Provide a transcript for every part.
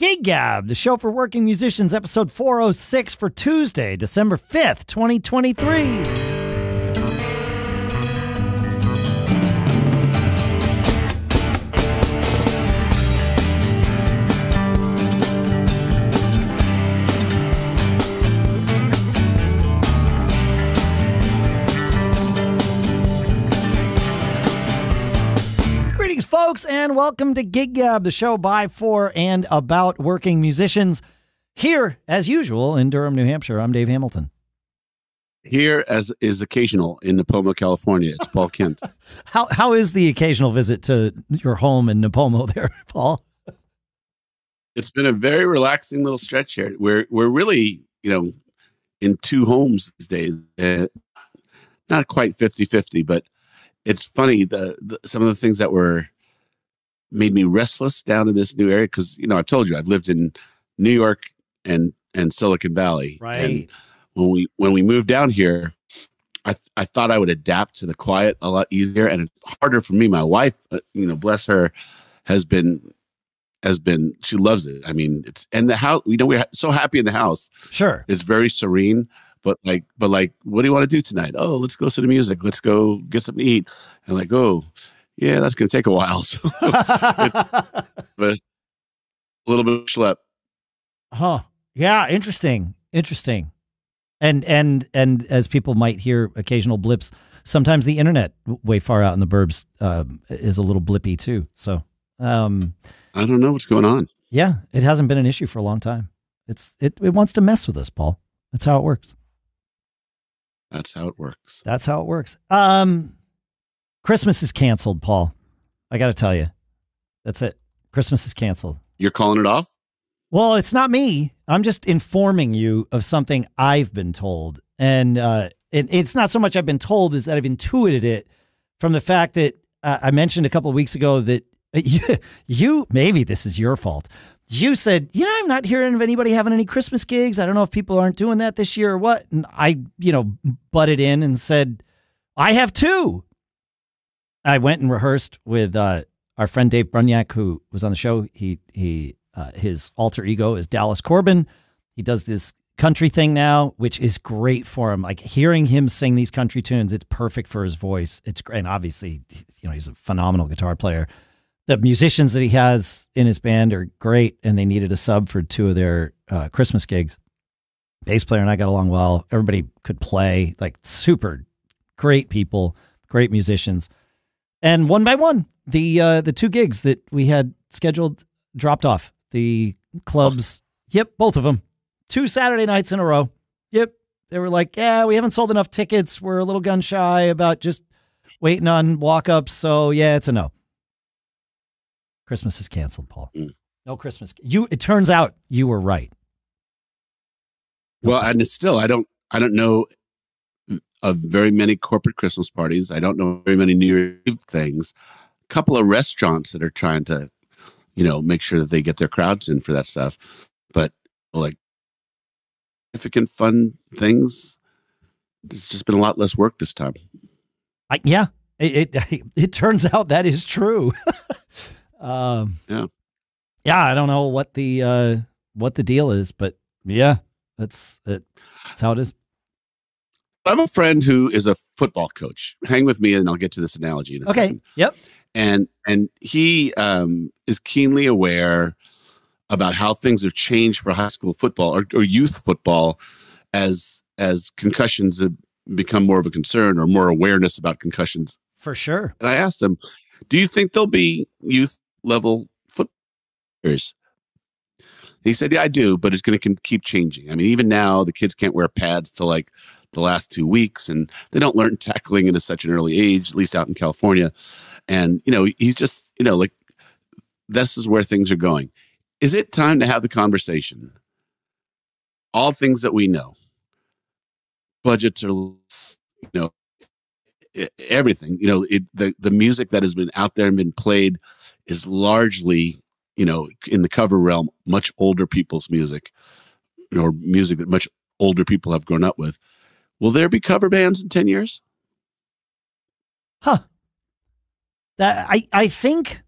Gig Gab, the show for working musicians, episode 406 for Tuesday, December 5th, 2023. Folks, and welcome to Gig Gab, the show by, for, and about working musicians. Here, as usual, in Durham, New Hampshire, I'm Dave Hamilton. Here, as is occasional in Nipomo, California, it's Paul Kent. How how is the occasional visit to your home in Nipomo there, Paul? It's been a very relaxing little stretch here. We're we're really, you know, in two homes these days. Uh, not quite 50-50, but it's funny the, the some of the things that were made me restless down in this new area because you know I've told you I've lived in New York and and Silicon Valley. Right. And when we when we moved down here, I I thought I would adapt to the quiet a lot easier and it's harder for me. My wife, uh, you know, bless her, has been has been she loves it. I mean, it's and the house. You know, we're so happy in the house. Sure. It's very serene. But like, but like, what do you want to do tonight? Oh, let's go to the music. Let's go get something to eat. And like, oh, yeah, that's gonna take a while. So, but a little bit of schlep. huh. Yeah, interesting. Interesting. And and and as people might hear occasional blips, sometimes the internet way far out in the burbs uh, is a little blippy too. So, um, I don't know what's going on. yeah, it hasn't been an issue for a long time. It's it it wants to mess with us, Paul. That's how it works. That's how it works. That's how it works. Um, Christmas is canceled, Paul. I got to tell you, that's it. Christmas is canceled. You're calling it off? Well, it's not me. I'm just informing you of something I've been told, and uh, it, it's not so much I've been told as that I've intuited it from the fact that uh, I mentioned a couple of weeks ago that you, you maybe this is your fault. You said, you know, I'm not hearing of anybody having any Christmas gigs. I don't know if people aren't doing that this year or what. And I, you know, butted in and said, I have two. I went and rehearsed with uh, our friend Dave Brunyak, who was on the show. He he uh, his alter ego is Dallas Corbin. He does this country thing now, which is great for him. Like hearing him sing these country tunes, it's perfect for his voice. It's great. And obviously, you know, he's a phenomenal guitar player. The musicians that he has in his band are great, and they needed a sub for two of their uh, Christmas gigs. Bass player and I got along well. Everybody could play, like super great people, great musicians. And one by one, the uh, the two gigs that we had scheduled dropped off. The clubs, yep, both of them, two Saturday nights in a row. Yep, they were like, yeah, we haven't sold enough tickets. We're a little gun shy about just waiting on walk ups. So yeah, it's a no. Christmas is canceled, Paul. Mm. No Christmas. You. It turns out you were right. Well, and it's still, I don't, I don't know of very many corporate Christmas parties. I don't know very many New Year's Eve things. A couple of restaurants that are trying to, you know, make sure that they get their crowds in for that stuff. But like significant fun things, it's just been a lot less work this time. I, yeah, it, it it turns out that is true. um, Yeah. yeah. I don't know what the uh, what the deal is, but yeah, that's it. That's how it is. I have a friend who is a football coach. Hang with me, and I'll get to this analogy in a Okay. second. Yep. and and he um, is keenly aware about how things have changed for high school football or, or youth football as as concussions have become more of a concern or more awareness about concussions. For sure. And I asked him, "Do you think there'll be youth level footballers?" He said, "Yeah, I do, but it's going to keep changing. I mean, even now, the kids can't wear pads to like the last two weeks, and they don't learn tackling at such an early age, at least out in California. And you know, he's just, you know, like this is where things are going. Is it time to have the conversation? All things that we know, budgets are, you know, everything. You know, it, the the music that has been out there and been played is largely, you know, in the cover realm, much older people's music, or music that much older people have grown up with. Will there be cover bands in ten years? Huh. That I I think.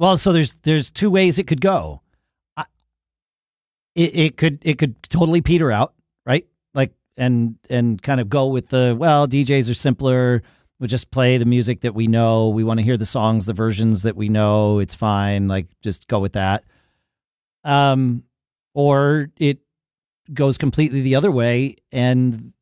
Well, so there's there's two ways it could go. I, it, it could it could totally peter out, right? Like and and kind of go with the well, DJs are simpler. We'll just play the music that we know. We want to hear the songs, the versions that we know. It's fine. Like just go with that. Um, or it goes completely the other way, and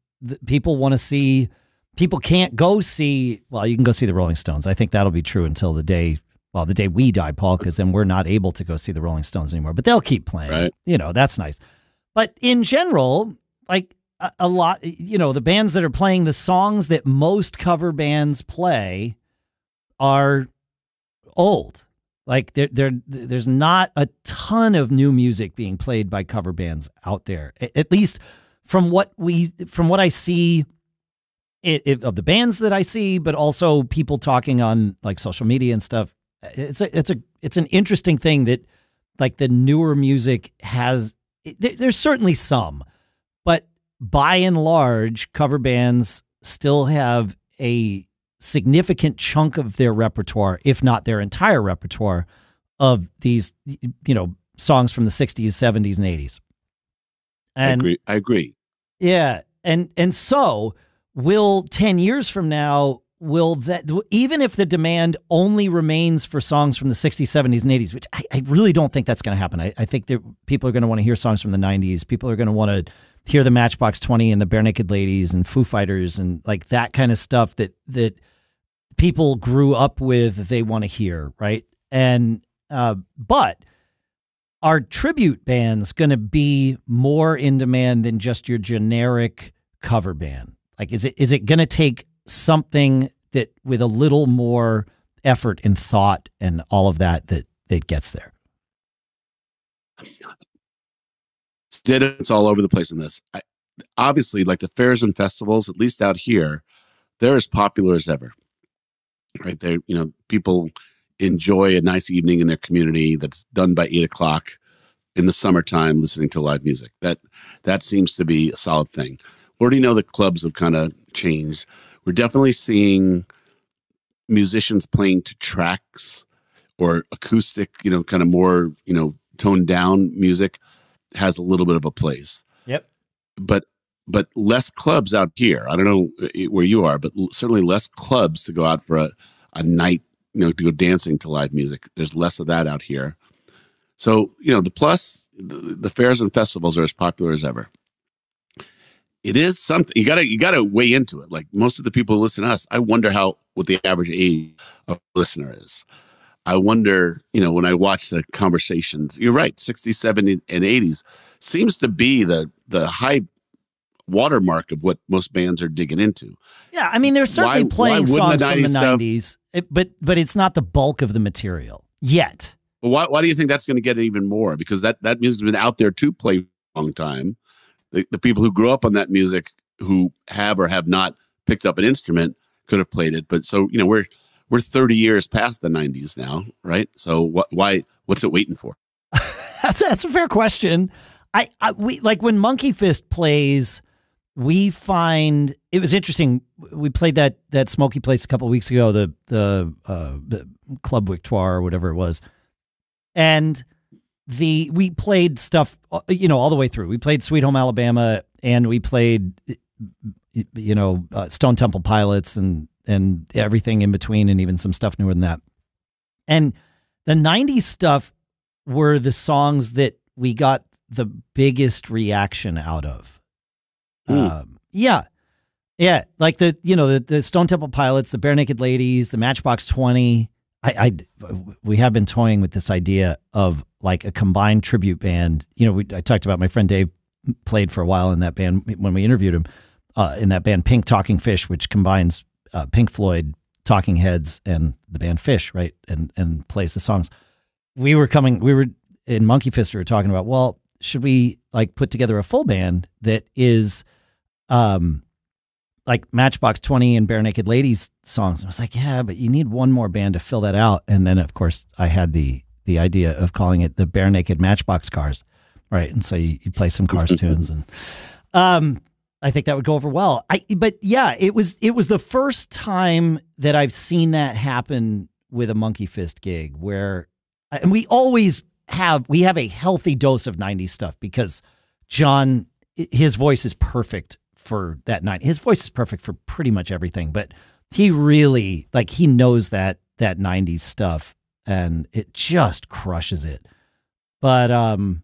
people want to see. People can't go see. Well, you can go see the Rolling Stones. I think that'll be true until the day well, the day we die, Paul, because then we're not able to go see the Rolling Stones anymore. But they'll keep playing. Right. You know, that's nice. But in general, like a, a lot, you know, the bands that are playing the songs that most cover bands play are old. Like there, there, there's not a ton of new music being played by cover bands out there. At least from what we, from what I see it, it, of the bands that I see, but also people talking on like social media and stuff it's a it's a it's an interesting thing that like the newer music has there's certainly some but by and large cover bands still have a significant chunk of their repertoire if not their entire repertoire of these you know songs from the 60s 70s and 80s and I agree I agree yeah and and so will 10 years from now will that even if the demand only remains for songs from the 60s 70s and 80s which i, I really don't think that's going to happen. I, I, think that people are going to want to hear songs from the 90s people are going to want to hear the matchbox 20 and the Barenaked Ladies and foo fighters and like that kind of stuff that that people grew up with they want to hear right? And uh, but are tribute bands going to be more in demand than just your generic cover band? Like is it is it going to take something that with a little more effort and thought and all of that that that gets there? It's all over the place in this. I, obviously like the fairs and festivals at least out here they're as popular as ever right? There you know people enjoy a nice evening in their community that's done by eight o'clock in the summertime listening to live music that that seems to be a solid thing we already know the clubs have kind of changed we're definitely seeing musicians playing to tracks or acoustic, you know, kind of more, you know, toned down music has a little bit of a place. Yep. But but less clubs out here. I don't know uh, where you are, but certainly less clubs to go out for a, a night, you know, to go dancing to live music. There's less of that out here. So, you know, the plus, the, the fairs and festivals are as popular as ever it is something you gotta you gotta weigh into it like most of the people who listen to us i wonder how what the average age of listener is i wonder you know when i watch the conversations you're right 60s 70s and 80s seems to be the the high watermark of what most bands are digging into. Yeah i mean they're certainly why, playing why songs the from the 90s it, but but it's not the bulk of the material yet. But why, why do you think that's going to get even more? Because that that music's been out there to play a long time. The, the people who grew up on that music who have or have not picked up an instrument could have played it but so you know we're we're 30 years past the 90s now right? So what why what's it waiting for? That's that's a fair question. I, I we like when monkey fist plays we find it was interesting we played that that smoky place a couple weeks ago the the, uh, the club victoire or whatever it was and the we played stuff uh, you know all the way through. We played Sweet Home Alabama and we played you know uh, Stone Temple Pilots and and everything in between and even some stuff newer than that. And the 90s stuff were the songs that we got the biggest reaction out of. Mm. Um, yeah. Yeah, like the you know the, the Stone Temple Pilots, the Barenaked Ladies, the Matchbox Twenty, I, I, we have been toying with this idea of like a combined tribute band. You know, we, I talked about my friend Dave played for a while in that band when we interviewed him uh, in that band Pink Talking Fish, which combines uh, Pink Floyd, Talking Heads, and the band Phish, right? And and plays the songs. We were coming. We were in Monkey Fist. We were talking about. Well, should we like put together a full band that is, um, like Matchbox 20 and Barenaked Ladies songs. And I was like, yeah, but you need one more band to fill that out. And then of course I had the the idea of calling it the Bare Naked Matchbox Cars. Right. And so you, you play some Cars tunes and um I think that would go over well. I but yeah, it was it was the first time that I've seen that happen with a Monkey Fist gig where and we always have we have a healthy dose of 90s stuff because John his voice is perfect for that night. His voice is perfect for pretty much everything, but he really like he knows that that 90s stuff and it just crushes it. But um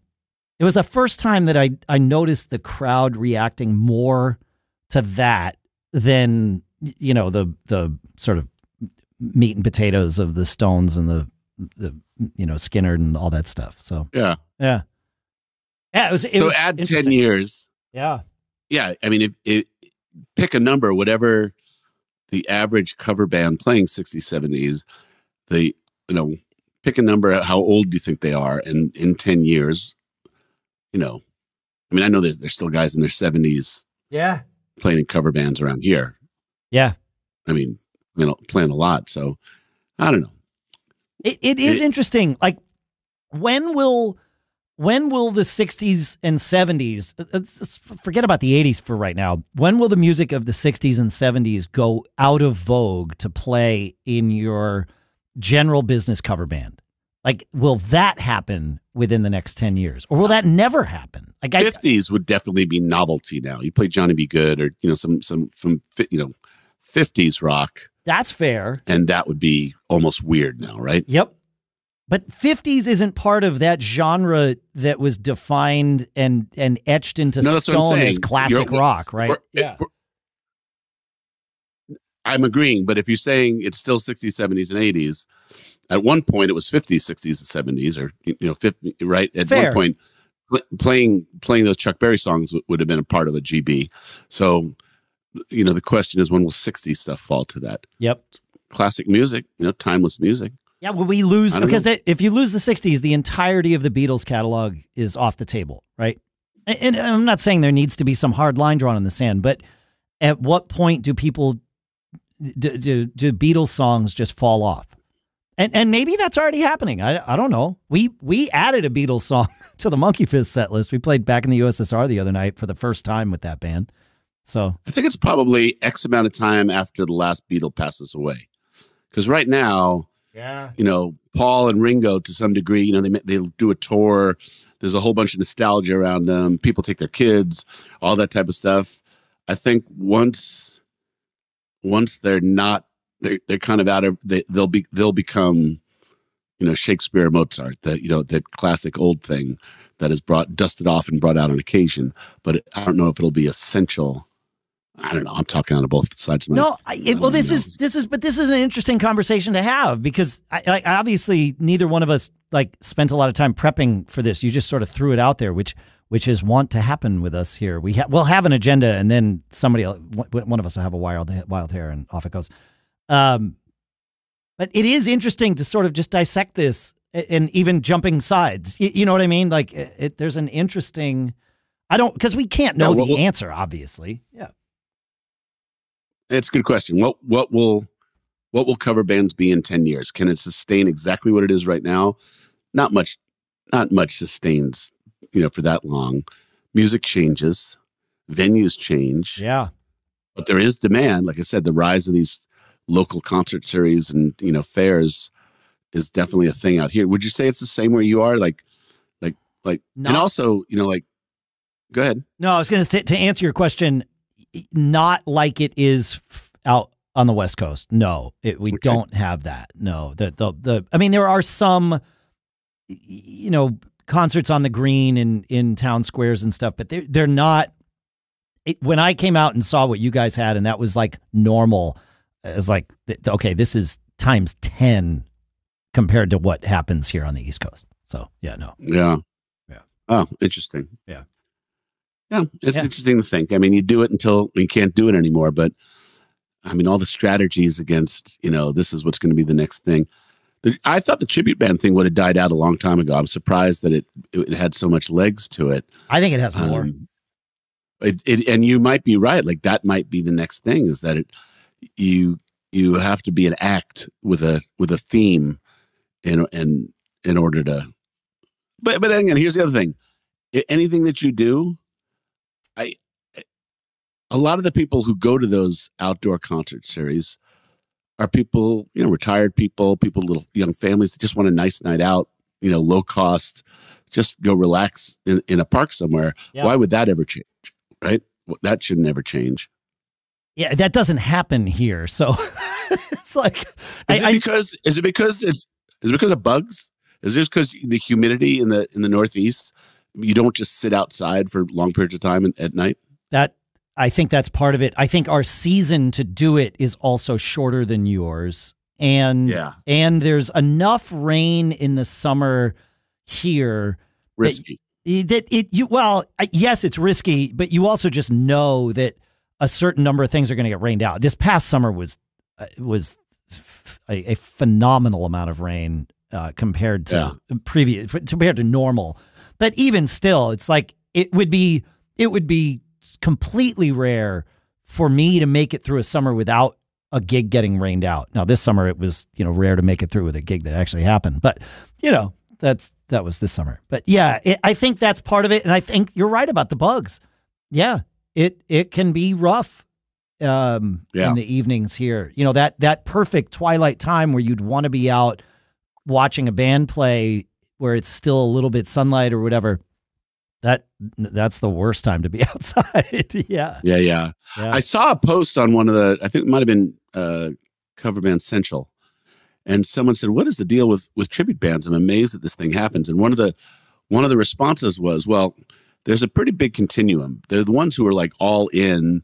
it was the first time that I I noticed the crowd reacting more to that than you know the the sort of meat and potatoes of the Stones and the the you know Skynyrd and all that stuff. So yeah, yeah, yeah. It was. It so was add ten years. Yeah, yeah. I mean, if it pick a number, whatever the average cover band playing 60s, 70s, the you know pick a number. How old do you think they are? And in ten years, you know, I mean, I know there's there's still guys in their 70s. Yeah. Playing in cover bands around here. Yeah. I mean, you know, playing a lot. So I don't know. It, it is it, interesting. Like, when will when will the 60s and 70s uh, uh, forget about the 80s for right now when will the music of the 60s and 70s go out of vogue to play in your general business cover band like will that happen within the next 10 years or will that never happen like 50s I, would definitely be novelty now you play Johnny B. Goode or you know some some from you know 50s rock that's fair. And that would be almost weird now, right? Yep. But 50s isn't part of that genre that was defined and and etched into no, stone as classic You're, rock, right? For, yeah. For, I'm agreeing, but if you're saying it's still 60s, 70s, and 80s, at one point it was 50s, 60s, and 70s, or you know, 50, right? At Fair. one point, playing playing those Chuck Berry songs would have been a part of a GB. So you know, the question is when will 60 stuff fall to that? Yep. Classic music, you know, timeless music. Yeah, will we lose because they, if you lose the 60s, the entirety of the Beatles catalog is off the table, right? And, and I'm not saying there needs to be some hard line drawn in the sand, but at what point do people do, do, do Beatles songs just fall off? And and maybe that's already happening. I, I don't know. We we added a Beatles song to the Monkey Fist set list. We played back in the USSR the other night for the first time with that band. So I think it's probably X amount of time after the last Beatle passes away, because right now, yeah, you know, Paul and Ringo to some degree, you know, they they do a tour. There's a whole bunch of nostalgia around them. People take their kids, all that type of stuff. I think once once they're not, they're they're kind of out of they, they'll be they'll become, you know, Shakespeare, Mozart, that you know that classic old thing that is brought dusted off and brought out on occasion. But I don't know if it'll be essential I don't know. I'm talking on both sides. Of my, no, I, it, well, this know. is this is, but this is an interesting conversation to have because, I, like, obviously, neither one of us like spent a lot of time prepping for this. You just sort of threw it out there, which which is want to happen with us here. We ha- we'll have an agenda, and then somebody, one of us, will have a wild wild hair, and off it goes. Um, but it is interesting to sort of just dissect this, and even jumping sides. You, you know what I mean? Like, it, there's an interesting. I don't because we can't know the answer, obviously. Yeah. It's a good question. What what will what will cover bands be in 10 years? Can it sustain exactly what it is right now? Not much not much sustains, you know, for that long. Music changes, venues change. Yeah. But there is demand. Like I said, the rise of these local concert series and, you know, fairs is definitely a thing out here. Would you say it's the same where you are? Like like like Not, and also, you know, like go ahead. No, I was going to to answer your question not like it is out on the West Coast. No, it, we okay. don't have that. No, the, the the I mean, there are some, you know, concerts on the green and in, in town squares and stuff, but they're they're not. It, when I came out and saw what you guys had, and that was like normal, it's like okay, this is times ten compared to what happens here on the East Coast. So yeah, no, yeah, yeah. Oh, interesting. Yeah. Yeah, it's yeah. interesting to think. I mean, you do it until you can't do it anymore. But I mean, all the strategies against, you know, this is what's going to be the next thing. I thought the tribute band thing would have died out a long time ago. I'm surprised that it it had so much legs to it. I think it has more. Um, it, it, and you might be right. Like that might be the next thing is that it you you have to be an act with a with a theme in in in order to. But but again, here's the other thing. Anything that you do I a lot of the people who go to those outdoor concert series are people, you know, retired people, people, little young families that just want a nice night out you know, low cost, just go relax in, in a park somewhere. Yeah. Why would that ever change? Right? That should never change. Yeah, that doesn't happen here. So it's like Is I- it I- because is it because it's is it because of bugs? Is it just because the humidity in the in the Northeast? You don't just sit outside for long periods of time at- night. that I think that's part of it. I think our season to do it is also shorter than yours. And Yeah. and there's enough rain in the summer here Risky. that it you well yes it's risky but you also just know that a certain number of things are going to get rained out this past summer was uh, was a, a phenomenal amount of rain uh, compared to previous compared to normal but even still it's like it would be it would be completely rare for me to make it through a summer without a gig getting rained out. Now this summer it was you know rare to make it through with a gig that actually happened but you know that's that was this summer. But yeah it, i think that's part of it and i think you're right about the bugs. Yeah it it can be rough um Yeah. in the evenings here. You know that that perfect twilight time where you'd want to be out watching a band play where it's still a little bit sunlight or whatever that that's the worst time to be outside yeah, Yeah, yeah. yeah. I saw a post on one of the. I think it might have been uh, Cover Band Central, and someone said, "What is the deal with with tribute bands? I'm amazed that this thing happens." And one of the one of the responses was, "Well, there's a pretty big continuum. They're the ones who are like all in,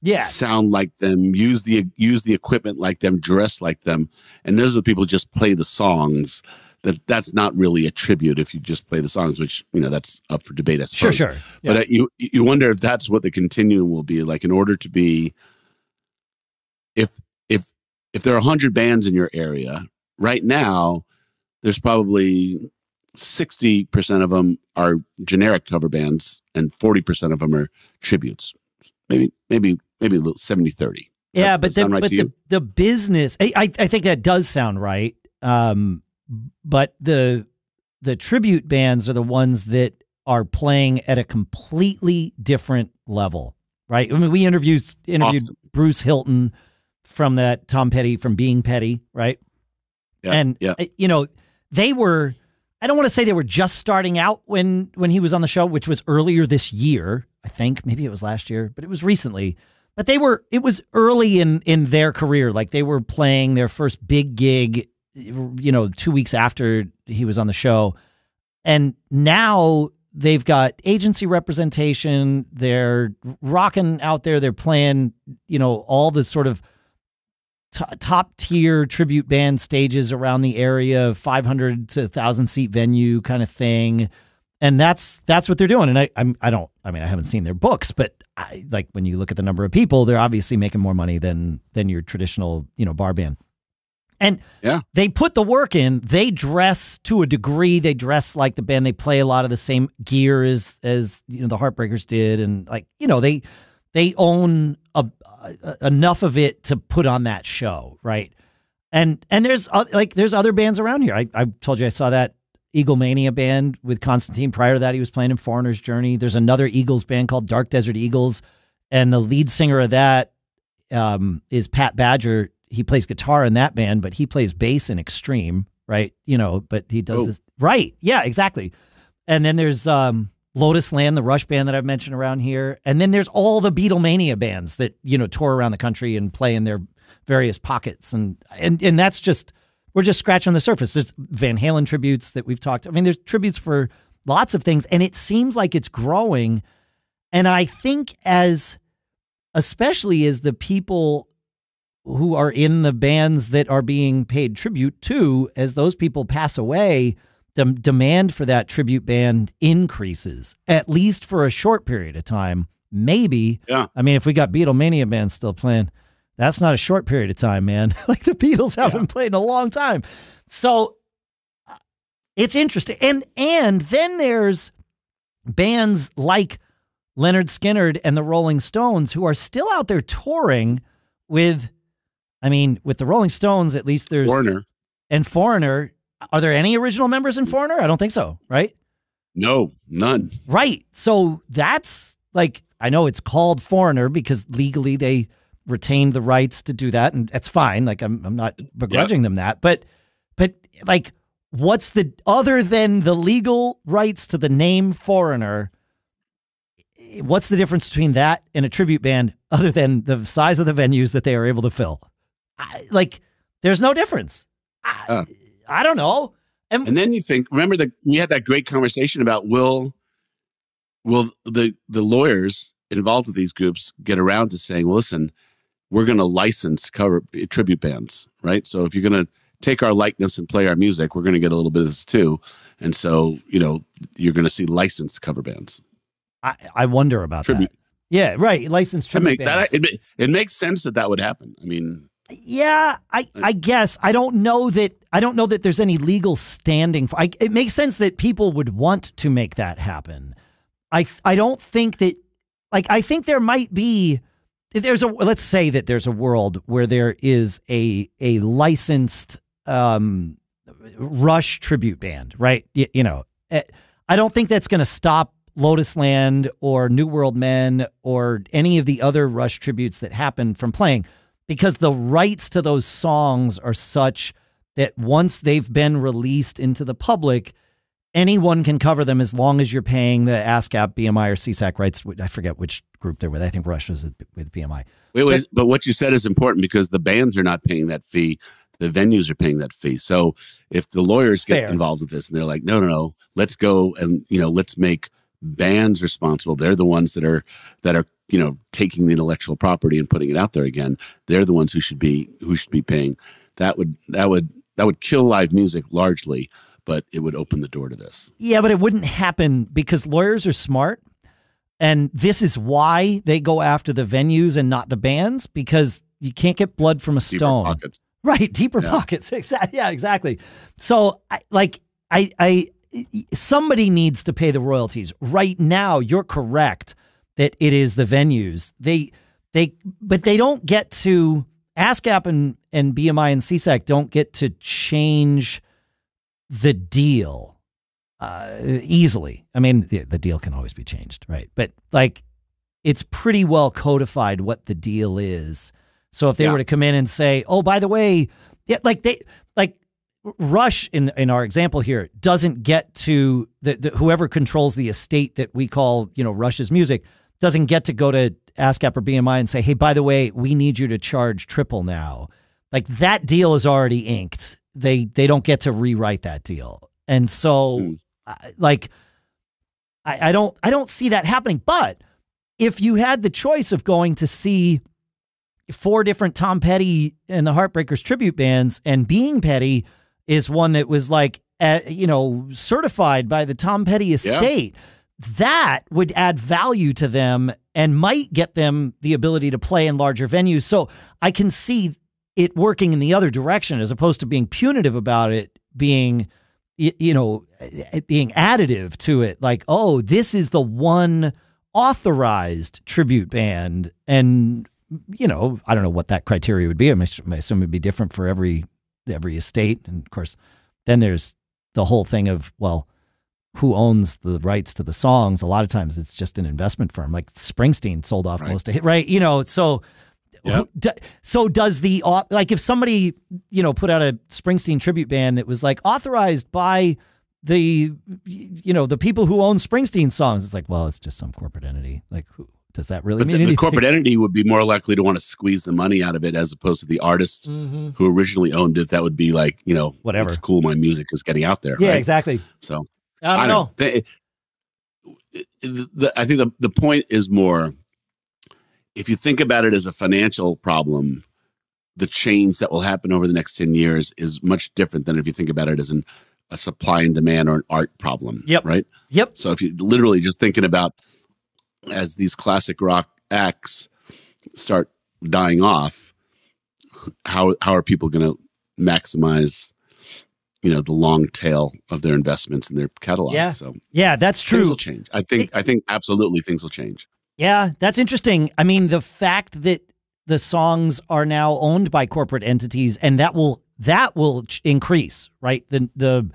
yeah sound like them, use the use the equipment like them, dress like them, and those are the people who just play the songs." That that's not really a tribute if you just play the songs, which you know that's up for debate. I sure suppose. sure But uh, you you wonder if that's what the continuum will be like. In order to be, if if if there are hundred bands in your area right now, there's probably sixty percent of them are generic cover bands, and forty percent of them are tributes. Maybe maybe maybe a little 70-30. Yeah, Does but that the right but the, the business I, I I think that does sound right. Um but the the tribute bands are the ones that are playing at a completely different level, right? I mean, we interviewed interviewed Awesome. Bruce Hilton from that Tom Petty from Being Petty, right? Yeah, and yeah. uh, you know, they were I don't want to say they were just starting out when when he was on the show, which was earlier this year, I think. Maybe it was last year, but it was recently. But they were it was early in in their career. Like they were playing their first big gig, you know, 2 weeks after he was on the show. And now they've got agency representation. They're rocking out there. They're playing, you know, all the sort of t- top tier tribute band stages around the area, 500 to 1,000 seat venue kind of thing. And that's that's what they're doing. And I I'm, I don't I mean I haven't seen their books, but I, like when you look at the number of people, they're obviously making more money than than your traditional you know bar band. And Yeah. they put the work in. They dress to a degree. They dress like the band. They play a lot of the same gear as as you know the Heartbreakers did, and like you know they they own a, a, enough of it to put on that show, right? And and there's uh, like there's other bands around here. I I told you I saw that Eagle Mania band with Constantine. Prior to that, he was playing in Foreigner's Journey. There's another Eagles band called Dark Desert Eagles, and the lead singer of that um, is Pat Badger. He plays guitar in that band, but he plays bass in Extreme, right? You know, but he does Oh. this right. Yeah, exactly. And then there's um, Lotus Land, the Rush band that I've mentioned around here, and then there's all the Beatlemania bands that you know tour around the country and play in their various pockets, and and and that's just we're just scratching the surface. There's Van Halen tributes that we've talked. I mean, there's tributes for lots of things, and it seems like it's growing. And I think as especially as the people who are in the bands that are being paid tribute to, as those people pass away, the demand for that tribute band increases, at least for a short period of time. Maybe. Yeah. I mean, if we got Beatlemania bands still playing, that's not a short period of time, man. like the Beatles haven't played in a long time. So uh, it's interesting. And and then there's bands like Lynyrd Skynyrd and the Rolling Stones who are still out there touring with I mean, with the Rolling Stones, at least there's Foreigner. and Foreigner. Are there any original members in Foreigner? I don't think so, right? No, none. Right. So that's like I know it's called Foreigner because legally they retained the rights to do that, and that's fine. Like I'm I'm not begrudging them that, but but like what's the other than the legal rights to the name foreigner? What's the difference between that and a tribute band other than the size of the venues that they are able to fill? I, like, there's no difference. I, Uh. I don't know. And, And then you think, remember that we had that great conversation about will will the the lawyers involved with these groups get around to saying, well, listen, we're going to license cover tribute bands, right? So if you're going to take our likeness and play our music, we're going to get a little bit of this too. And so, you know, you're going to see licensed cover bands. I, I wonder about Tribute. that. Yeah, right. Licensed That tribute make, that, bands. it, it makes sense that that would happen. I mean, Yeah, I, I guess I don't know that I don't know that there's any legal standing for. I, it makes sense that people would want to make that happen. I I don't think that like I think there might be there's a let's say that there's a world where there is a a licensed um Rush tribute band, right? You, you know, eh, I don't think that's going to stop Lotus Land or New World Men or any of the other Rush tributes that happen from playing because the rights to those songs are such that once they've been released into the public, anyone can cover them as long as you're paying the ASCAP, BMI, or SESAC rights. I forget which group they're with. I think Rush was with BMI. Wait, wait, but what you said is important because the bands are not paying that fee. The venues are paying that fee. So if the lawyers get Fair. involved with this and they're like, no, no, no, let's go and you know, let's make bands responsible. They're the ones that are that are you know taking the intellectual property and putting it out there again. They're the ones who should be who should be paying. That would that would that would kill live music largely, but it would open the door to this. Yeah, but it wouldn't happen because lawyers are smart. And this is why they go after the venues and not the bands because you can't get blood from a Deeper stone. pockets. Right, deeper Yeah. pockets. Exactly. Yeah, exactly. So, I, like, I, I, somebody needs to pay the royalties right now. You're correct that it is the venues. They, they, but they don't get to ASCAP and and BMI and SESAC don't get to change the deal uh, easily. I mean, the, the deal can always be changed, right? But like, it's pretty well codified what the deal is. So if they Yeah. were to come in and say, "Oh, by the way," yeah, like they like Rush in in our example here doesn't get to the, the whoever controls the estate that we call you know Rush's music doesn't get to go to ASCAP or BMI and say, "Hey, by the way, we need you to charge triple now." Like that deal is already inked. They they don't get to rewrite that deal, and so Hmm. I- like I, I don't I don't see that happening. But if you had the choice of going to see four different Tom Petty and the Heartbreakers tribute bands, and Being Petty is one that was like, uh, you know, certified by the Tom Petty estate. That would add value to them and might get them the ability to play in larger venues. So I can see it working in the other direction as opposed to being punitive about it, being, you know, eh, eh, being additive to it. Like, oh, this is the one authorized tribute band. And, you know, I don't know what that criteria would be. I assume it'd be different for every every estate. And of course, then there's the whole thing of, well, who owns the rights to the songs? A lot of times it's just an investment firm. Like Springsteen sold off Right. most of it, right? You know, so d- so does the like if somebody you know put out a Springsteen tribute band that was like authorized by the you know the people who own Springsteen songs? It's like, well, it's just some corporate entity. Like, who, does that really But mean the, the corporate entity would be more likely to want to squeeze the money out of it as opposed to the artists Mhm. who originally owned it. That would be like, you know, Whatever. It's cool. My music is getting out there. Yeah, right? exactly. So I don't know. They- the- the- I think the, the point is more if you think about it as a financial problem, the change that will happen over the next 10 years is much different than if you think about it as an, a supply and demand or an art problem. Yep. Right. Yep. So if you're literally just thinking about as these classic rock acts start dying off, how how are people going to maximize, you know, the long tail of their investments in their catalog? Yeah. So Yeah, that's true. things will change. I think I think absolutely things will change. Yeah, that's interesting. I mean, the fact that the songs are now owned by corporate entities and that will that will ch- increase, right? The the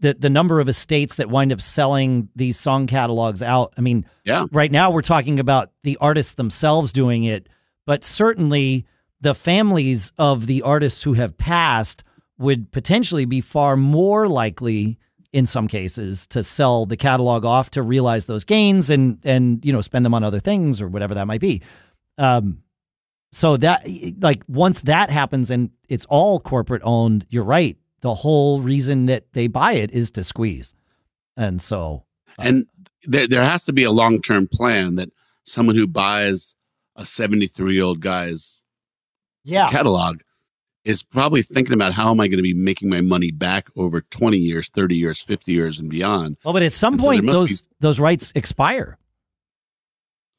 the the number of estates that wind up selling these song catalogs out. I mean, Yeah. right now we're talking about the artists themselves doing it, but certainly the families of the artists who have passed would potentially be far more likely in some cases to sell the catalog off to realize those gains and and you know spend them on other things or whatever that might be. Um, so that like once that happens and it's all corporate owned, you're right. The whole reason that they buy it is to squeeze, and so uh, and there there has to be a long term plan that someone who buys a 73 year old guy's yeah catalog is probably thinking about how am I going to be making my money back over 20 years, 30 years, 50 years and beyond. Well, but at some and point so those be... those rights expire.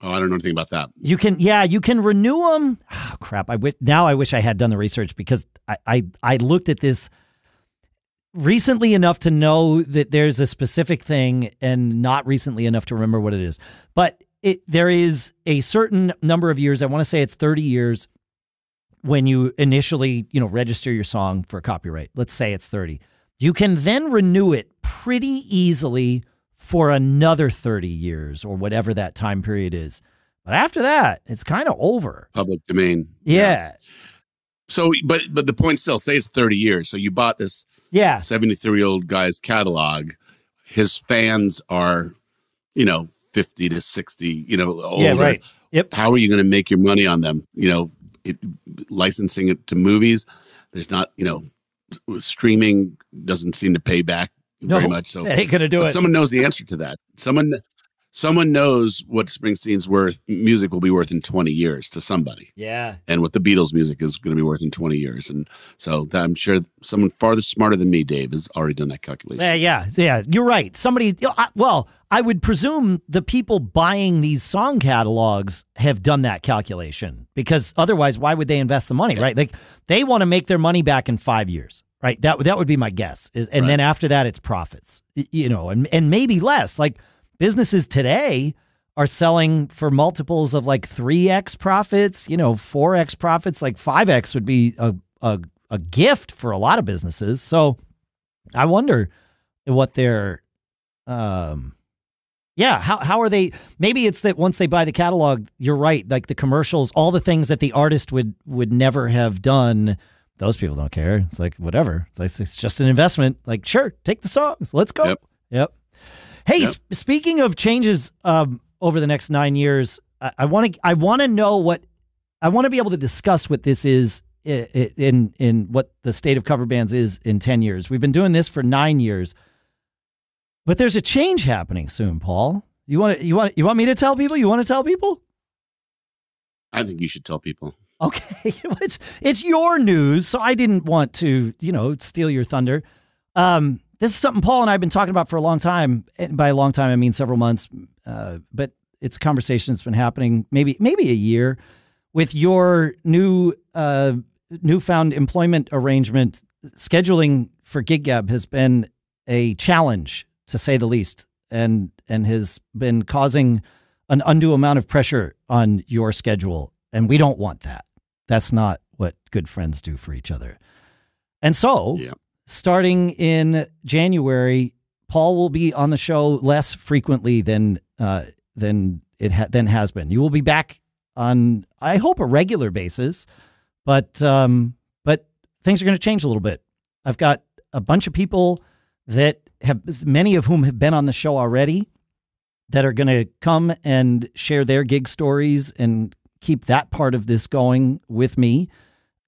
Oh, I don't know anything about that. You can, yeah, you can renew them. Oh, ah, crap! I w- now I wish I had done the research because I, I I looked at this recently enough to know that there's a specific thing, and not recently enough to remember what it is. But it there is a certain number of years. I want to say it's 30 years when you initially, you know, register your song for copyright. Let's say it's 30. You can then renew it pretty easily for another 30 years or whatever that time period is. But after that, it's kind of over. Public domain. Yeah. yeah. So, but but the point still, say it's 30 years. So you bought this yeah 73 year old guy's catalog. His fans are, you know, 50 to 60, you know, older. Yeah, right. Yep. How are you going to make your money on them? You know, it, licensing it to movies. There's not, you know, streaming doesn't seem to pay back no, very much. So it ain't gonna do it. Someone knows the answer to that. Someone someone knows what Springsteen's worth music will be worth in 20 years to somebody. Yeah. And what the Beatles music is going to be worth in 20 years. And so I'm sure someone farther smarter than me, Dave, has already done that calculation. Yeah, yeah, yeah. You're right. Somebody, well, I would presume the people buying these song catalogs have done that calculation because otherwise, why would they invest the money, yeah. right? Like they want to make their money back in five years. Right, that that would be my guess, and right. then after that, it's profits, you know, and and maybe less. Like businesses today are selling for multiples of like 3x profits, you know, 4x profits, like 5x would be a, a, a gift for a lot of businesses. So I wonder what they're, um, yeah, how, how are they? Maybe it's that once they buy the catalog, you're right. Like the commercials, all the things that the artist would would never have done, those people don't care. It's like whatever. It's like it's just an investment. Like sure, take the songs. Let's go. Yep. yep. Hey, yep. sp- speaking of changes um, over the next nine years, I want to I want to know what I want to be able to discuss what this is in in what the state of cover bands is in ten years. We've been doing this for nine years, but there's a change happening soon, Paul. You want you want you want me to tell people? You want to tell people? I think you should tell people. Okay, it's it's your news, so I didn't want to you know steal your thunder. Um, this is something Paul and I have been talking about for a long time. And by a long time, I mean several months. Uh, but it's a conversation that's been happening maybe maybe a year with your new uh, newfound employment arrangement. Scheduling for GigGab has been a challenge to say the least, and and has been causing an undue amount of pressure on your schedule. And we don't want that. That's not what good friends do for each other. And so, yeah starting in January, Paul will be on the show less frequently than uh, than it ha- than has been. You will be back on, I hope, a regular basis, but um, but things are going to change a little bit. I've got a bunch of people that have many of whom have been on the show already that are going to come and share their gig stories and keep that part of this going with me.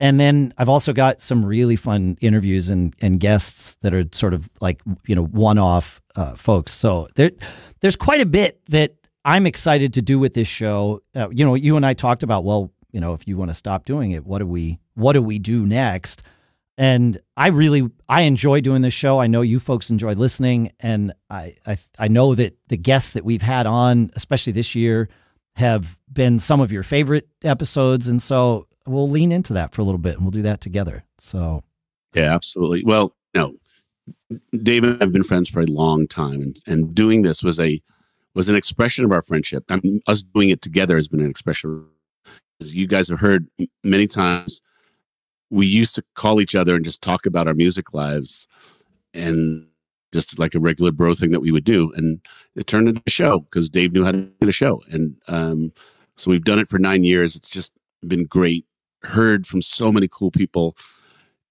And then I've also got some really fun interviews and, and guests that are sort of like, you know, one off uh, folks. So there, there's quite a bit that I'm excited to do with this show. Uh, you know, you and I talked about, well, you know, if you want to stop doing it, what do we, what do we do next? And I really, I enjoy doing this show. I know you folks enjoy listening. And I, I, I know that the guests that we've had on, especially this year, have been some of your favorite episodes. And so we'll lean into that for a little bit and we'll do that together. So, yeah, absolutely. Well, no, Dave and I've been friends for a long time, and and doing this was a was an expression of our friendship. I mean, us doing it together has been an expression. As you guys have heard many times, we used to call each other and just talk about our music lives, and just like a regular bro thing that we would do. And it turned into a show because Dave knew how to do a show, and um, so we've done it for nine years. It's just been great heard from so many cool people.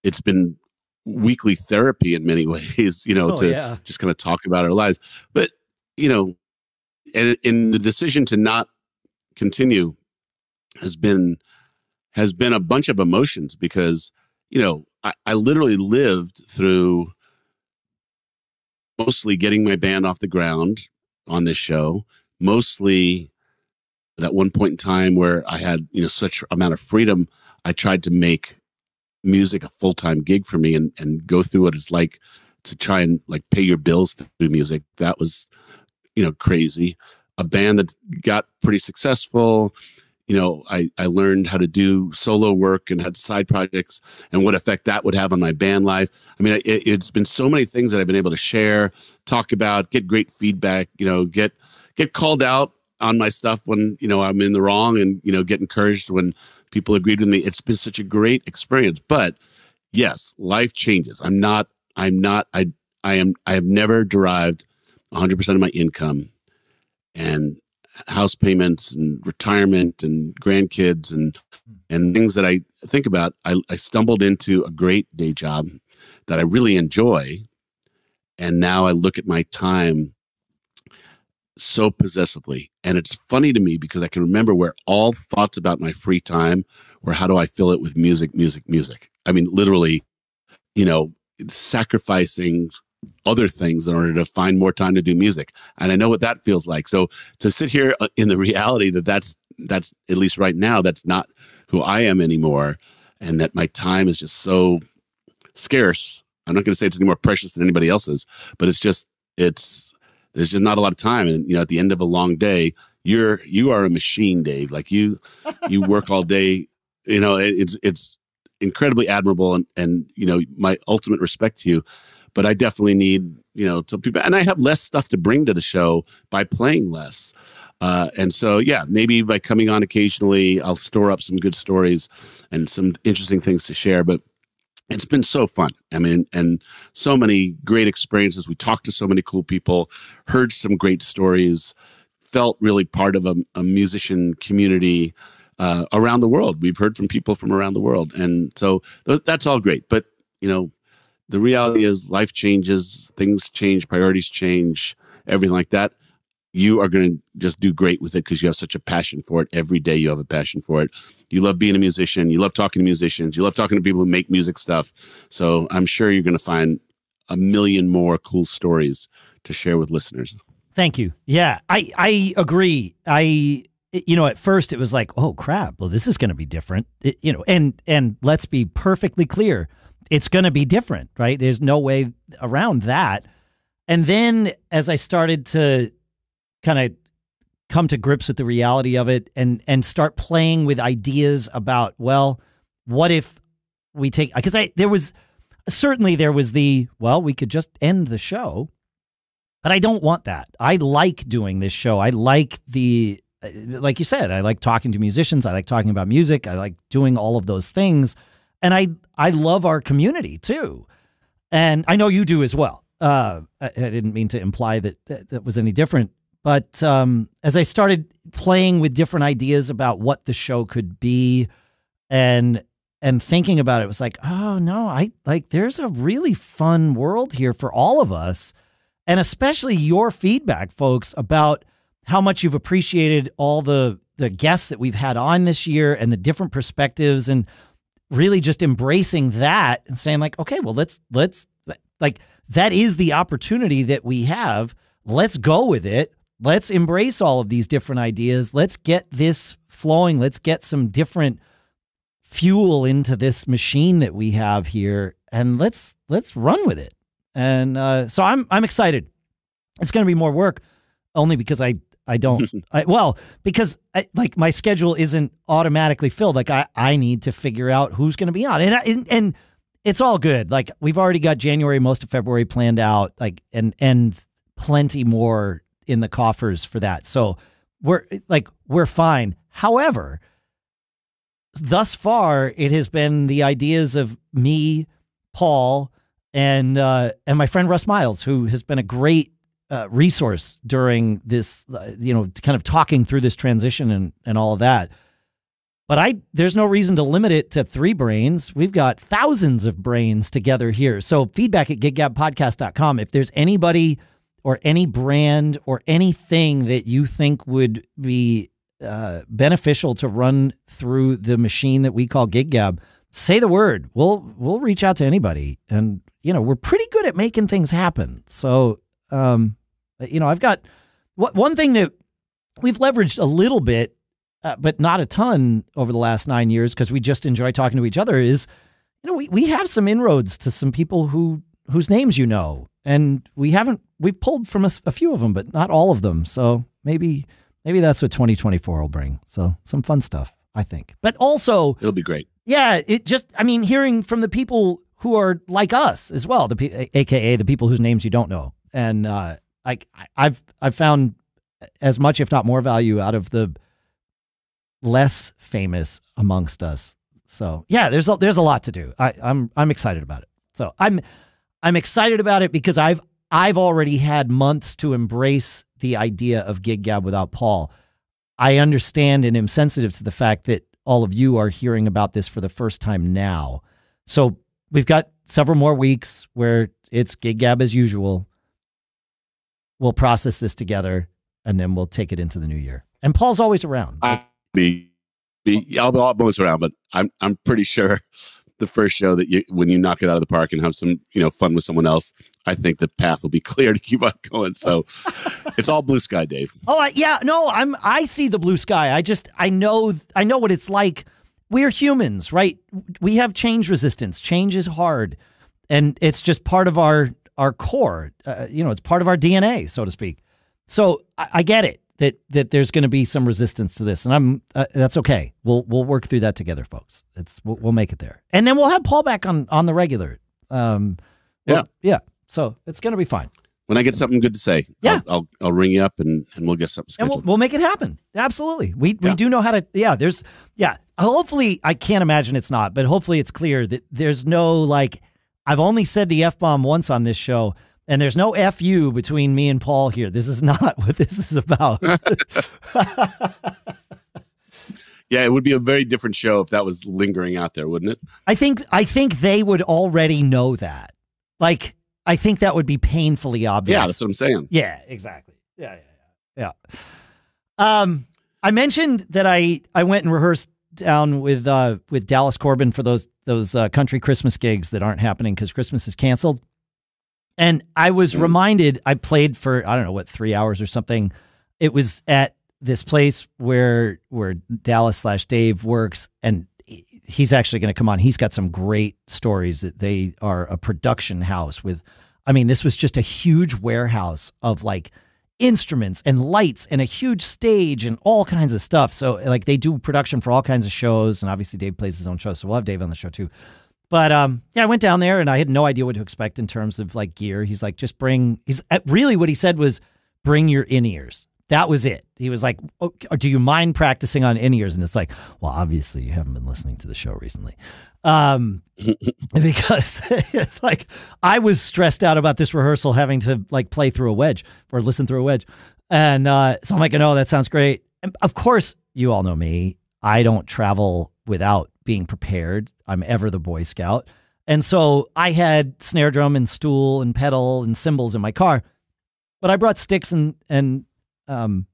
It's been weekly therapy in many ways, you know, Oh, to yeah. just kind of talk about our lives. But, you know, and in the decision to not continue has been has been a bunch of emotions because, you know, I, I literally lived through mostly getting my band off the ground on this show, mostly that one point in time where I had, you know, such amount of freedom, I tried to make music a full-time gig for me and and go through what it's like to try and like pay your bills through music. That was, you know, crazy. A band that got pretty successful. You know, I, I learned how to do solo work and had side projects and what effect that would have on my band life. I mean, it, it's been so many things that I've been able to share, talk about, get great feedback. You know, get get called out on my stuff when you know I'm in the wrong, and you know, get encouraged when people agreed with me. It's been such a great experience. But yes, life changes. I'm not. I'm not. I. I am. I have never derived 100 percent of my income, and house payments and retirement and grandkids and and things that I think about. I, I stumbled into a great day job that I really enjoy, and now I look at my time so possessively. And it's funny to me because I can remember where all thoughts about my free time were how do I fill it with music, music, music. I mean, literally, you know, sacrificing other things in order to find more time to do music. And I know what that feels like. So to sit here uh, in the reality that that's, that's at least right now, that's not who I am anymore. And that my time is just so scarce. I'm not going to say it's any more precious than anybody else's, but it's just, it's, there's just not a lot of time and you know at the end of a long day you're you are a machine dave like you you work all day you know it, it's it's incredibly admirable and and you know my ultimate respect to you but i definitely need you know to people and i have less stuff to bring to the show by playing less uh, and so yeah maybe by coming on occasionally i'll store up some good stories and some interesting things to share but it's been so fun. I mean, and so many great experiences. We talked to so many cool people, heard some great stories, felt really part of a, a musician community uh, around the world. We've heard from people from around the world, and so th- that's all great. But you know, the reality is life changes, things change, priorities change, everything like that. You are going to just do great with it because you have such a passion for it. Every day you have a passion for it. You love being a musician. You love talking to musicians. You love talking to people who make music stuff. So I'm sure you're going to find a million more cool stories to share with listeners. Thank you. Yeah, I I agree. I you know at first it was like, oh crap, well this is going to be different. It- you know, and and let's be perfectly clear, it's going to be different, right? There's no way around that. And then as I started to kind of come to grips with the reality of it and and start playing with ideas about well what if we take because i there was certainly there was the well we could just end the show but i don't want that. I like doing this show. I like the like you said i like talking to musicians. I like talking about music. I like doing all of those things and i i love our community too. And i know you do as well. Uh, I, I didn't mean to imply that, that that was any different. But um, as I started playing with different ideas about what the show could be, and and thinking about it, it was like, oh no, I like there's a really fun world here for all of us, and especially your feedback, folks, about how much you've appreciated all the the guests that we've had on this year and the different perspectives, and really just embracing that and saying like, okay, well let's let's like that is the opportunity that we have. Let's go with it let's embrace all of these different ideas. Let's get this flowing. Let's get some different fuel into this machine that we have here, and let's let's run with it. And uh, so I'm I'm excited. It's going to be more work, only because I I don't I, well because I, like my schedule isn't automatically filled. Like I I need to figure out who's going to be on, and, I, and and it's all good. Like we've already got January, most of February planned out. Like and and plenty more in the coffers for that. So we're like we're fine. However, thus far it has been the ideas of me, Paul, and uh, and my friend Russ Miles, who has been a great uh, resource during this, uh, you know, kind of talking through this transition and and all of that. But I there's no reason to limit it to three brains. We've got thousands of brains together here. So feedback at giggabpodcast.com. If there's anybody or any brand or anything that you think would be uh, beneficial to run through the machine that we call GigGab, say the word. We'll we'll reach out to anybody, and you know we're pretty good at making things happen. So um, you know I've got what one thing that we've leveraged a little bit, uh, but not a ton over the last nine years because we just enjoy talking to each other. Is you know we we have some inroads to some people who whose names you know, and we haven't we pulled from a, a few of them, but not all of them. So maybe maybe that's what 2024 will bring. So some fun stuff, I think. But also, It'll be great. yeah, it just I mean, hearing from the people who are like us as well, the AKA the people whose names you don't know, and uh, like I've I've found as much, if not more, value out of the less famous amongst us. So yeah, there's a, there's a lot to do. I, I'm I'm excited about it. So I'm I'm excited about it because I've I've already had months to embrace the idea of gig gab without Paul. I understand and am sensitive to the fact that all of you are hearing about this for the first time now. So we've got several more weeks where it's gig gab as usual. We'll process this together and then we'll take it into the new year. And Paul's always around. I'll be, be I'll be almost around, but I'm I'm pretty sure the first show that you when you knock it out of the park and have some you know fun with someone else, I think the path will be clear to keep on going. So it's all blue sky, Dave. Oh I, yeah, no, I'm I see the blue sky. I just I know I know what it's like. We're humans, right? We have change resistance. Change is hard, and it's just part of our our core. Uh, you know, it's part of our DNA, so to speak. So I, I get it that that there's going to be some resistance to this, and I'm uh, that's okay. We'll we'll work through that together, folks. It's we'll, we'll make it there, and then we'll have Paul back on on the regular. Um, well, yeah. So it's going to be fine. When I get something good to say, Yeah. I'll, I'll I'll ring you up and and we'll get something and we'll, we'll make it happen. Absolutely. We we Yeah. do know how to. Yeah. There's. Yeah. Hopefully, I can't imagine it's not, but hopefully, it's clear that there's no like. I've only said the f bomb once on this show, and there's no fu between me and Paul here. This is not what this is about. yeah, it would be a very different show if that was lingering out there, wouldn't it? I think I think they would already know that. Like, I think that would be painfully obvious. Yeah, that's what I'm saying. Yeah, exactly. Yeah, yeah, yeah. Yeah. Um, I mentioned that I I went and rehearsed down with uh with Dallas Corbin for those those uh, country Christmas gigs that aren't happening because Christmas is canceled. And I was Mm. reminded I played for I don't know what three hours or something. It was at this place where where Dallas slash Dave works, and he's actually going to come on. He's got some great stories that they are a production house with. I mean, this was just a huge warehouse of like instruments and lights and a huge stage and all kinds of stuff. So like they do production for all kinds of shows, and obviously Dave plays his own show, so we'll have Dave on the show too. But um, yeah, I went down there and I had no idea what to expect in terms of like gear. He's like, just bring. He's uh, really what he said was, bring your in ears. That was it. He was like, oh, do you mind practicing on in ears? And it's like, well, obviously you haven't been listening to the show recently, um, because it's like I was stressed out about this rehearsal having to like play through a wedge or listen through a wedge, and uh, so I'm like, no, that sounds great. And of course, you all know me. I don't travel without being prepared. I'm ever the Boy Scout. And so I had snare drum and stool and pedal and cymbals in my car, but I brought sticks and and um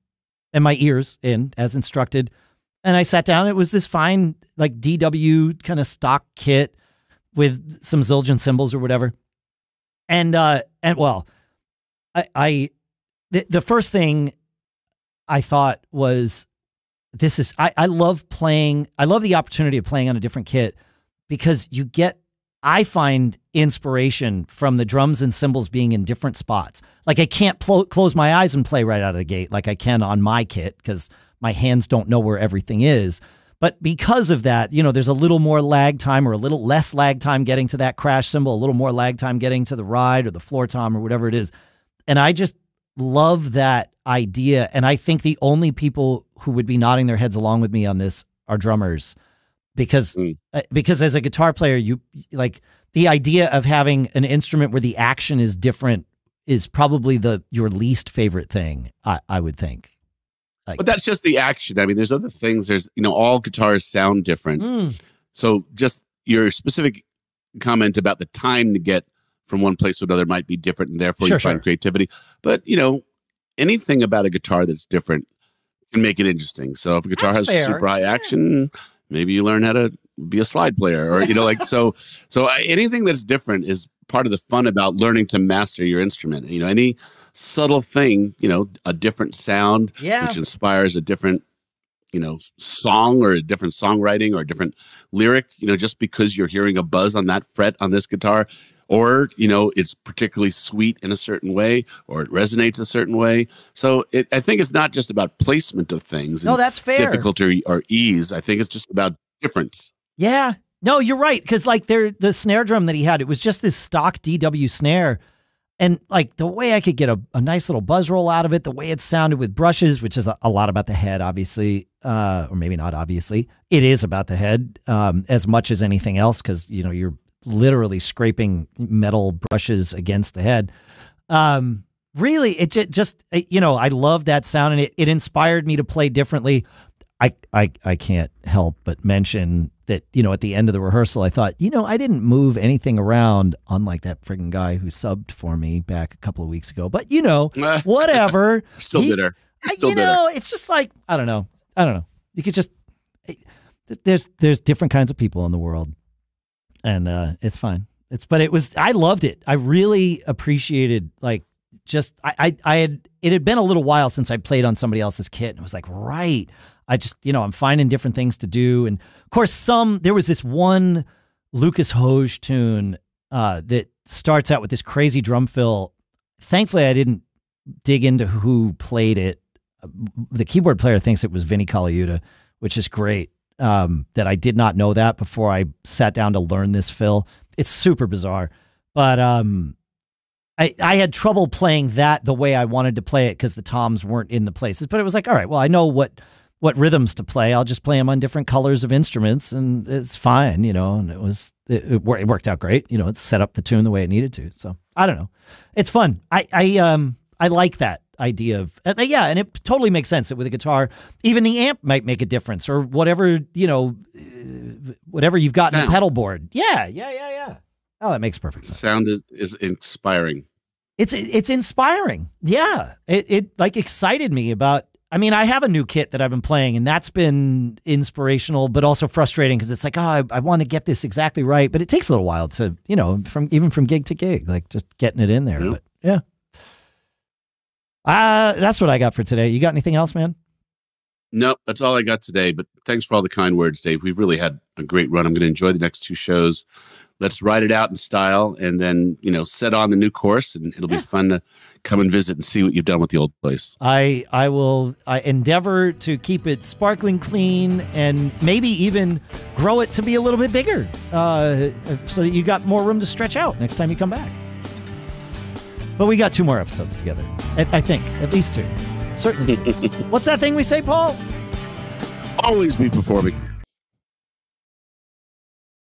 and my ears in as instructed. And I sat down. It was this fine like DW kind of stock kit with some Zildjian cymbals or whatever. And uh and well, I I the, the first thing I thought was this is I, I love playing I love the opportunity of playing on a different kit because you get I find inspiration from the drums and cymbals being in different spots. Like I can't pl- close my eyes and play right out of the gate like I can on my kit because my hands don't know where everything is. But because of that, you know, there's a little more lag time or a little less lag time getting to that crash cymbal, a little more lag time getting to the ride or the floor tom or whatever it is. And I just love that idea. And I think the only people who would be nodding their heads along with me on this are drummers because Mm. uh, because as a guitar player you like the idea of having an instrument where the action is different is probably the your least favorite thing I, I would think Like, But that's just the action. I mean, there's other things. There's, you know, all guitars sound different. Mm, So just your specific comment about the time to get from one place to another might be different and therefore Sure, you find sure. creativity. But, you know, anything about a guitar that's different can make it interesting. So if a guitar That's has fair. super high action, maybe you learn how to be a slide player or, you know, like, so, so uh, anything that's different is part of the fun about learning to master your instrument. You know, any subtle thing, you know, a different sound, yeah. which inspires a different you know song or a different songwriting or a different lyric you know just because you're hearing a buzz on that fret on this guitar or you know it's particularly sweet in a certain way or it resonates a certain way so it, i think it's not just about placement of things no, that's fair. difficulty or ease i think it's just about difference Yeah. No, you're right. Because like there, the snare drum that he had, it was just this stock DW snare, and like the way I could get a, a nice little buzz roll out of it, the way it sounded with brushes, which is a, a lot about the head, obviously, uh, or maybe not obviously, it is about the head um, as much as anything else because you know you're literally scraping metal brushes against the head. Um, really, it ju- just uh, you know I love that sound and it, it inspired me to play differently. I, I I can't help but mention that you know at the end of the rehearsal I thought you know I didn't move anything around unlike that frigging guy who subbed for me back a couple of weeks ago. But you know whatever. still He- bitter still you bitter. know it's just like I don't know. I don't know. You could just there's there's different kinds of people in the world and uh it's fine it's but it was I loved it I really appreciated like just I, I I had it had been a little while since I played on somebody else's kit and it was like right I just you know I'm finding different things to do and of course some there was this one Lucas Hoge tune uh, that starts out with this crazy drum fill. Thankfully, I didn't dig into who played it. The keyboard player thinks it was Vinnie Colaiuta, which is great. Um, that I did not know that before I sat down to learn this fill. It's super bizarre, but um, I I had trouble playing that the way I wanted to play it because the toms weren't in the places. But it was like, all right, well, I know what what rhythms to play. I'll just play them on different colors of instruments, and it's fine, you know. And it was it, it, it worked out great, you know. It set up the tune the way it needed to. So I don't know, it's fun. I I um I like that idea of uh, yeah, and it totally makes sense that with a guitar, even the amp might make a difference, or whatever you know, uh, whatever you've got in the pedal board. Yeah, yeah, yeah, yeah. Oh, that makes perfect sense. sound is is inspiring It's it's inspiring. Yeah. It it like excited me about I mean, I have a new kit that I've been playing and that's been inspirational but also frustrating because it's like, oh, I, I want to get this exactly right, but it takes a little while to, you know, from even from gig to gig, like just getting it in there. Yeah. But yeah. Uh, that's what I got for today. You got anything else, man? No, that's all I got today. But thanks for all the kind words, Dave. We've really had a great run. I'm going to enjoy the next two shows. Let's ride it out in style, and then you know, set on the new course, and it'll Yeah. be fun to come and visit and see what you've done with the old place. I I will I endeavor to keep it sparkling clean and maybe even grow it to be a little bit bigger, uh, so that you got more room to stretch out next time you come back. But we got two more episodes together, I, I think, at least two, certainly. What's that thing we say, Paul? Always be performing.